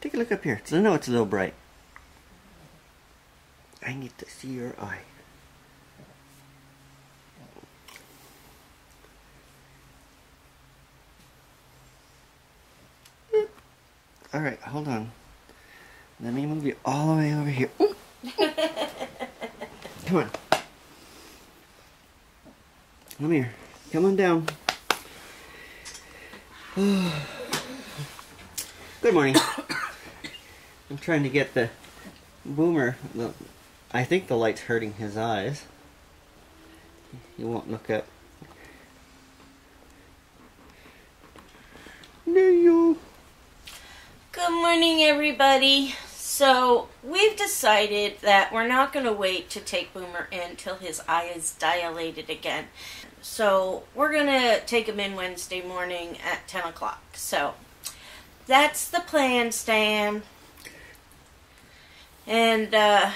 Take a look up here. So I know it's a little bright. I need to see your eye. Alright, hold on. Let me move you all the way over here. Ooh. Come on. Come here. Come on down. Good morning. I'm trying to get the boomer. The, I think the light's hurting his eyes. He won't look up. There you. Good morning, everybody. So, we've decided that we're not going to wait to take Boomer in till his eye is dilated again. So, we're going to take him in Wednesday morning at 10 o'clock. So, that's the plan, Stan. And, uh,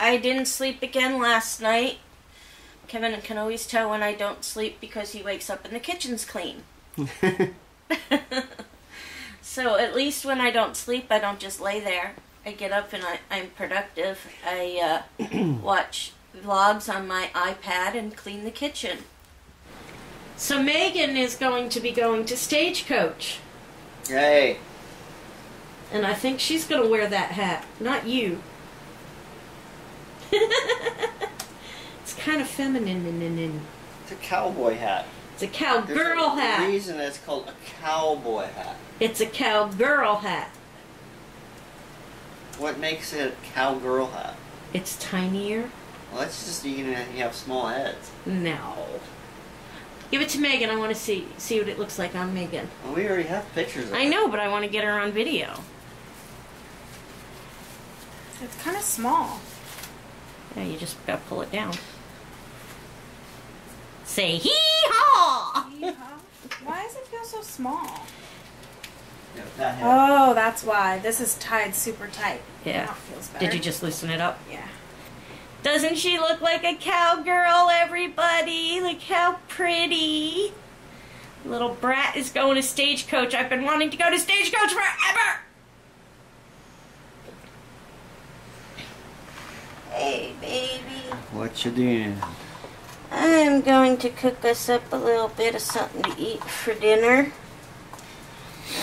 I didn't sleep again last night. Kevin can always tell when I don't sleep because he wakes up and the kitchen's clean. So at least when I don't sleep, I don't just lay there. I get up and I, I'm productive. I uh, watch vlogs on my iPad and clean the kitchen. So Megan is going to be going to Stagecoach, hey. and I think she's going to wear that hat, not you. it's kind of feminine. in- in- in. It's a cowboy hat. It's a cowgirl There's a hat. reason it's called a cowboy hat. It's a cowgirl hat. What makes it a cowgirl hat? It's tinier. Well, that's just you, know, you have small heads. No. Give it to Megan. I want to see see what it looks like on Megan. Well, we already have pictures of I it. know, but I want to get her on video. It's kind of small. Yeah, you just gotta pull it down. Say hee haw! Why does it feel so small? Yeah, that. Oh, that's why. This is tied super tight. Yeah. Now it feels better. Did you just loosen it up? Yeah. Doesn't she look like a cowgirl, everybody? Look how pretty. Little brat is going to stagecoach. I've been wanting to go to stagecoach forever. Hey, baby. What you doing? I'm going to cook us up a little bit of something to eat for dinner.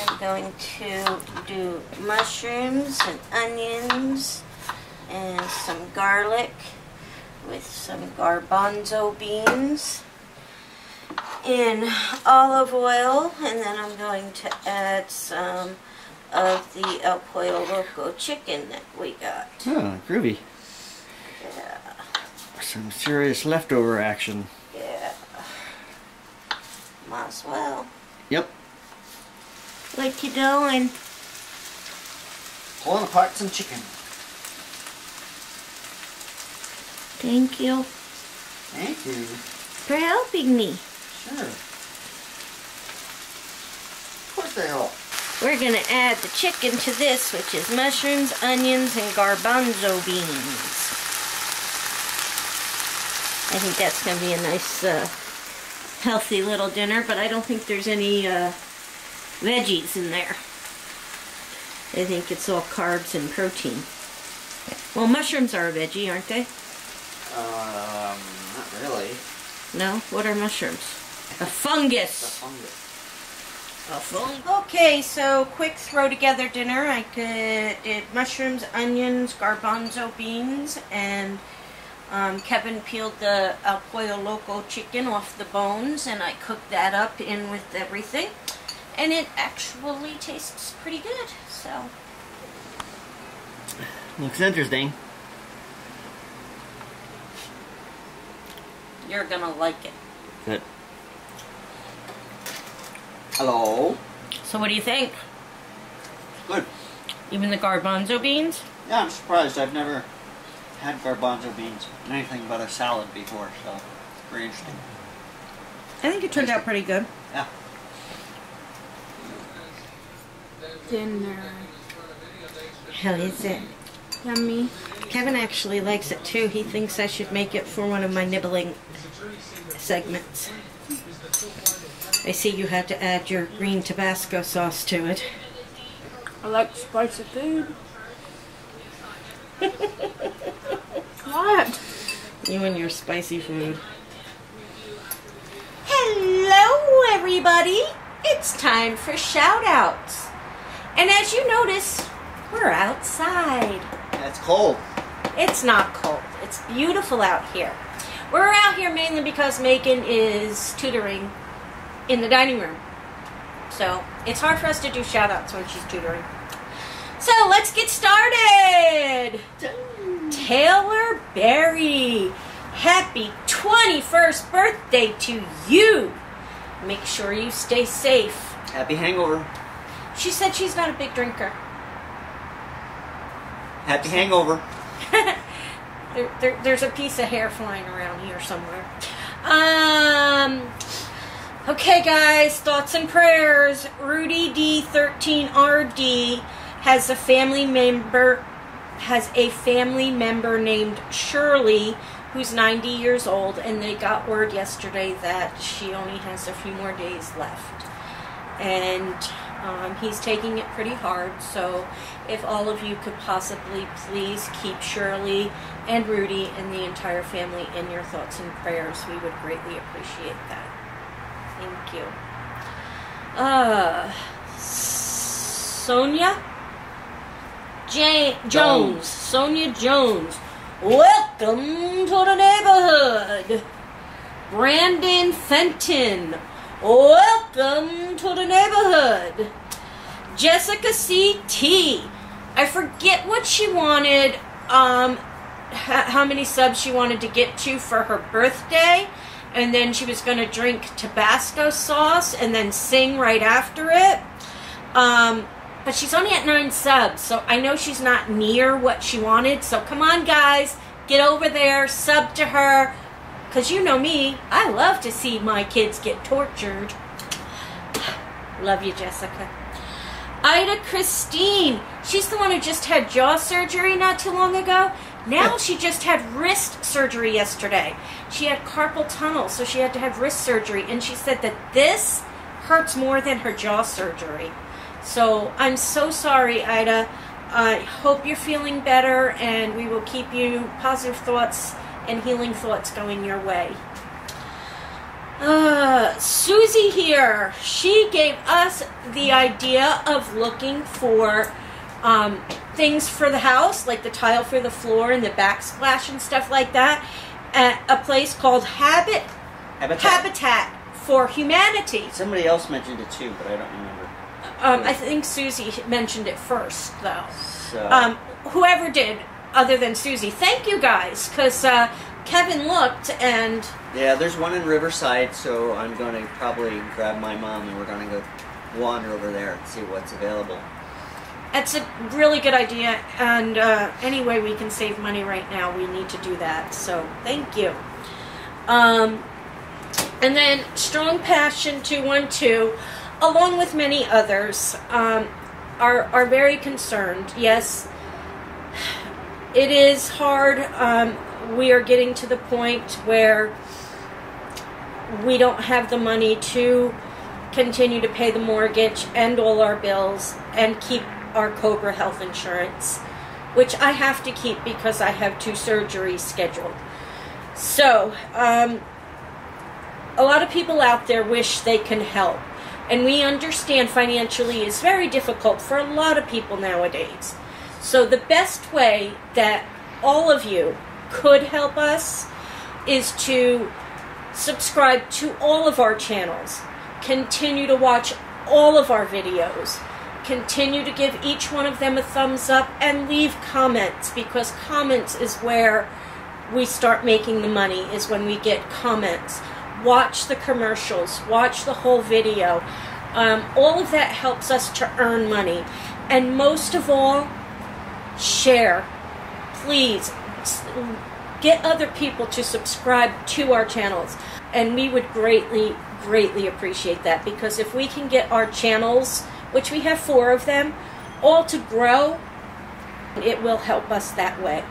I'm going to do mushrooms and onions and some garlic with some garbanzo beans in olive oil and then I'm going to add some of the El Pollo Loco chicken that we got. Oh, groovy. Some serious leftover action. yeah. Might as well. Yep. What you doing? Pulling apart some chicken. Thank you Thank you. for helping me. Sure. Of course they help. We're gonna add the chicken to this, which is mushrooms, onions, and garbanzo beans. I think that's gonna be a nice, uh, healthy little dinner, but I don't think there's any uh, veggies in there. I think it's all carbs and protein. Well, mushrooms are a veggie, aren't they? Um, not really. No? What are mushrooms? A The fungus. A fungus. Okay, so quick throw together dinner. I could, did mushrooms, onions, garbanzo beans, and um, Kevin peeled the El Pollo Loco chicken off the bones, and I cooked that up in with everything. And it actually tastes pretty good. So Looks interesting. you're gonna like it. Good. Hello. So what do you think? Good. Even the garbanzo beans? Yeah, I'm surprised. I've never had garbanzo beans in anything but a salad before, so it's Very interesting. I think it turned out pretty good. Yeah. Dinner. How is it? Yummy. Kevin actually likes it too. He thinks I should make it for one of my nibbling segments. I see you had to add your green Tabasco sauce to it. I like spicy food. what? You and your spicy food. Hello, everybody. It's time for shout outs. And as you notice, we're outside. It's cold. It's not cold. It's beautiful out here. We're out here mainly because Megan is tutoring in the dining room. So it's hard for us to do shout outs when she's tutoring. So let's get started. Taylor Berry, happy 21st birthday to you. Make sure you stay safe. Happy hangover. She said she's not a big drinker. Happy hangover. There, there, there's a piece of hair flying around here somewhere. Um. Okay, guys, thoughts and prayers. Rudy D13RD has a family member has a family member named Shirley who's 90 years old, and they got word yesterday that she only has a few more days left. And um, he's taking it pretty hard, so if all of you could possibly please keep Shirley and Rudy and the entire family in your thoughts and prayers, we would greatly appreciate that. Thank you. Uh, Sonia J- Jones. Sonia Jones. Welcome to the neighborhood. Brandon Fenton. Welcome to the neighborhood. Jessica C.T. I forget what she wanted, um, how many subs she wanted to get to for her birthday. And then she was going to drink Tabasco sauce and then sing right after it. Um, but she's only at nine subs, so I know she's not near what she wanted. So come on, guys, get over there, sub to her. Because you know me, I love to see my kids get tortured. Love you, Jessica. Ida Christine. She's the one who just had jaw surgery not too long ago. Now she just had wrist surgery yesterday. She had carpal tunnel, so she had to have wrist surgery. And she said that this hurts more than her jaw surgery. So I'm so sorry, Ida. I hope you're feeling better, and we will keep you positive thoughts and healing thoughts going your way. Uh, Susie here. She gave us the idea of looking for um, things for the house, like the tile for the floor and the backsplash and stuff like that, at a place called Habit Habitat. Habitat for Humanity. Somebody else mentioned it too, but I don't remember. Um, I think Susie mentioned it first, though. So Um, whoever did, other than Susie, thank you guys, because uh, Kevin looked and yeah, there's one in Riverside, so I'm going to probably grab my mom and we're going to go wander over there and see what's available. That's a really good idea. And uh, any way we can save money right now, we need to do that. So thank you. Um, and then Strong Passion 212, along with many others, um, are, are very concerned. Yes, it is hard. Um, we are getting to the point where we don't have the money to continue to pay the mortgage and all our bills and keep our Cobra health insurance, which I have to keep because I have two surgeries scheduled. So, um, a lot of people out there wish they can help. And we understand financially is very difficult for a lot of people nowadays. So, the best way that all of you could help us is to subscribe to all of our channels, continue to watch all of our videos, continue to give each one of them a thumbs up, and leave comments because comments is where we start making the money, is when we get comments. Watch the commercials, watch the whole video. Um, all of that helps us to earn money. And most of all, share. Please get other people to subscribe to our channels. And we would greatly, greatly appreciate that because if we can get our channels, which we have four of them, all to grow, it will help us that way.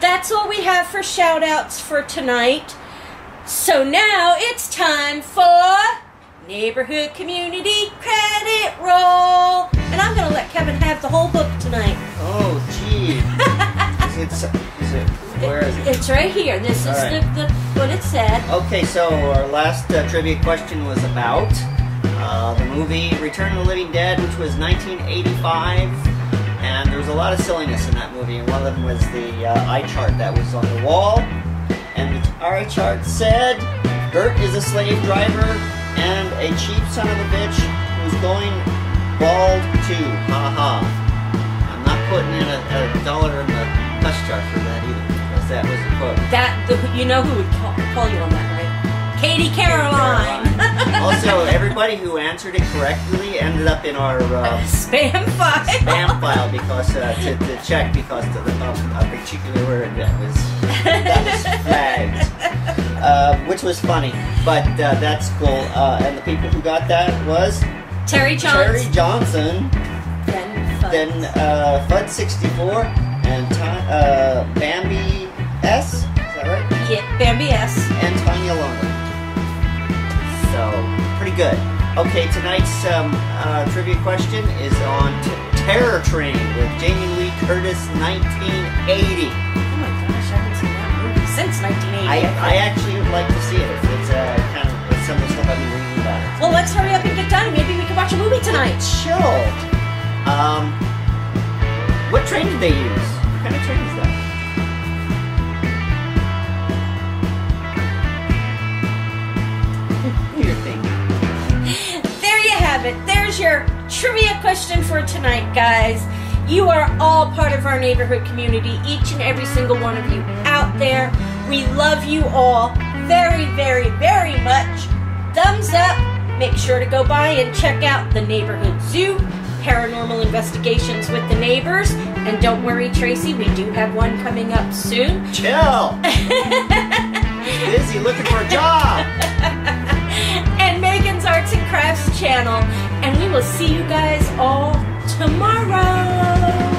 That's all we have for shout outs for tonight. So now it's time for Neighborhood Community Credit Roll. And I'm going to let Kevin have the whole book tonight. Oh, gee. is it? Is it? Where is it? It's right here. This is All right. the, the what it said. Okay, so our last uh, trivia question was about uh, the movie Return of the Living Dead, which was 1985, and there was a lot of silliness in that movie. And one of them was the uh, eye chart that was on the wall, chart said, "Bert is a slave driver and a cheap son of a bitch who's going bald too." Ha ha. I'm not putting in a, a dollar in the hush chart for that either, because that was a quote. That the, you know who would call, call you on that, right? Katie Caroline. also, everybody who answered it correctly ended up in our uh, Spam file. spam file because uh, to, to check because of the, of a particular word that was that was flagged, uh, which was funny. But uh, that's cool. Uh, and the people who got that was Terry Terry Johnson, Then Fudd. then uh, Fud64, and uh, Bambi S. Is that right? yeah, Bambi S. and Tanya Lonely. So, pretty good. Okay, tonight's um, uh, trivia question is on t- Terror Train with Jamie Lee Curtis, 1980. Oh my gosh, I since 1980. I, I actually would like to see it. It's, it's uh, kind of it's some of the stuff I've been reading about it. well, let's hurry up and get done. Maybe we can watch a movie tonight. Chill. Um, what train did they use? What kind of train is that? Your thing. There you have it. There's your trivia question for tonight, guys. You are all part of our neighborhood community, each and every single one of you out there. We love you all very, very, very much. Thumbs up. Make sure to go by and check out the Neighborhood Zoo, Paranormal Investigations with the Neighbors. And don't worry, Tracy, we do have one coming up soon. Chill. Busy looking for a job. and Megan's Arts and Crafts channel. And we will see you guys all tomorrow.